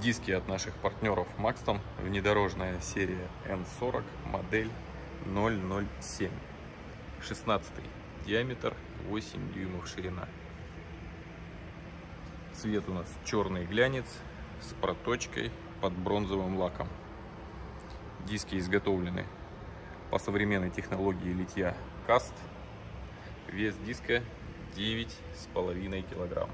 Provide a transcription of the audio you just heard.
Диски от наших партнеров Maxton. Внедорожная серия N40, модель 007. 16 диаметр, 8 дюймов ширина. Цвет у нас черный глянец с проточкой под бронзовым лаком. Диски изготовлены по современной технологии литья Каст. Вес диска 9,5 килограмм.